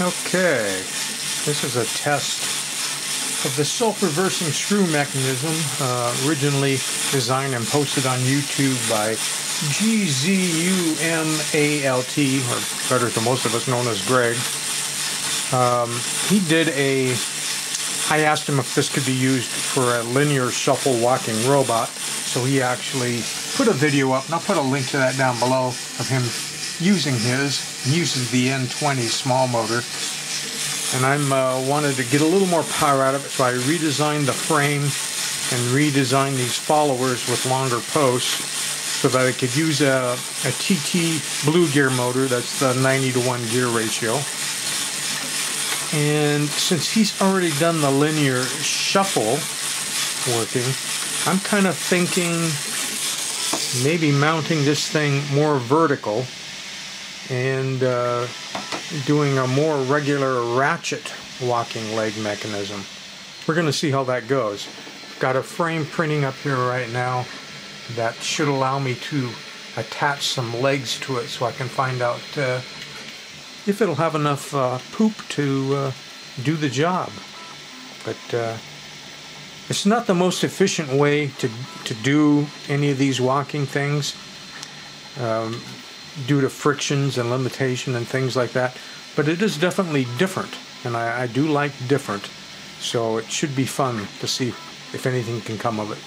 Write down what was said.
Okay, this is a test of the self-reversing screw mechanism, uh, originally designed and posted on YouTube by GZUMWALT, or better to most of us known as Greg. Um, he did a, I asked him if this could be used for a linear shuffle walking robot, so he actually put a video up, and I'll put a link to that down below of him using his. Uses the N20 small motor. And I'm uh, wanted to get a little more power out of it, so I redesigned the frame and redesigned these followers with longer posts so that I could use a, a TT blue gear motor, that's the 90 to 1 gear ratio. And since he's already done the linear shuffle working, I'm kind of thinking maybe mounting this thing more vertical and uh, doing a more regular ratchet walking leg mechanism. We're going to see how that goes. Got a frame printing up here right now that should allow me to attach some legs to it so I can find out uh, if it'll have enough uh, poop to uh, do the job. But uh, it's not the most efficient way to, to do any of these walking things. Um, due to frictions and limitation and things like that. But it is definitely different, and I, I do like different. So it should be fun to see if anything can come of it.